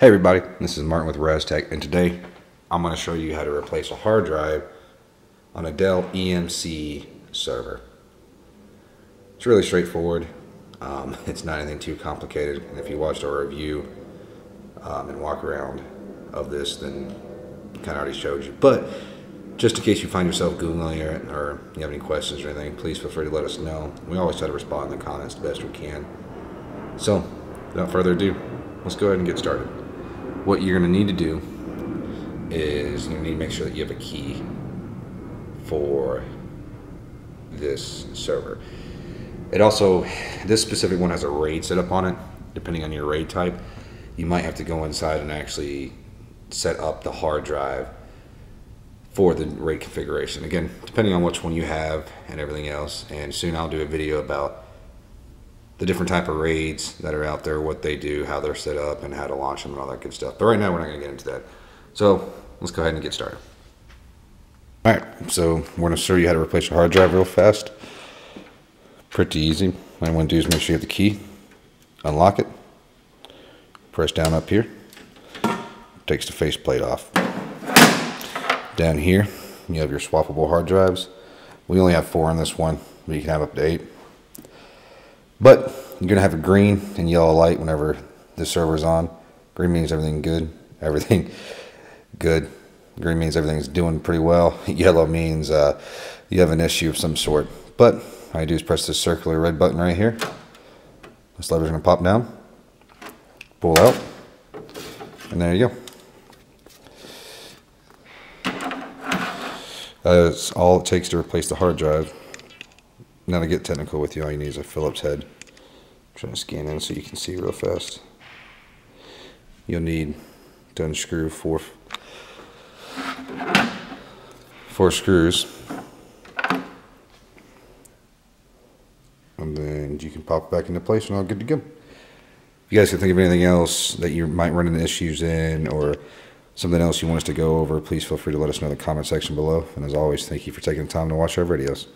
Hey everybody, this is Martin with Rezz Tech, and today I'm going to show you how to replace a hard drive on a Dell EMC server. It's really straightforward. Um, it's not anything too complicated, and if you watched our review um, and walk around of this, then kind of already showed you. But just in case you find yourself Googling it or you have any questions or anything, please feel free to let us know. We always try to respond in the comments the best we can. So, without further ado, let's go ahead and get started what you're going to need to do is you need to make sure that you have a key for this server. It also, this specific one has a RAID set up on it. Depending on your RAID type, you might have to go inside and actually set up the hard drive for the RAID configuration. Again, depending on which one you have and everything else. And soon I'll do a video about the different type of RAIDs that are out there, what they do, how they're set up, and how to launch them and all that good stuff. But right now, we're not going to get into that. So let's go ahead and get started. All right, so we're going to show you how to replace your hard drive real fast. Pretty easy. What you want to do is make sure you have the key, unlock it, press down up here, takes the faceplate off. Down here, you have your swappable hard drives. We only have four on this one, but you can have up to eight. But you're going to have a green and yellow light whenever the server's on. Green means everything good. Everything good. Green means everything's doing pretty well. Yellow means uh, you have an issue of some sort. But all you do is press this circular red button right here. This lever's going to pop down. Pull out. And there you go. That's all it takes to replace the hard drive. Now to get technical with you, all you need is a Phillips head. Trying to scan in so you can see real fast. You'll need to unscrew four, four screws. And then you can pop it back into place and all good to go. If you guys can think of anything else that you might run into issues in or something else you want us to go over, please feel free to let us know in the comment section below. And as always, thank you for taking the time to watch our videos.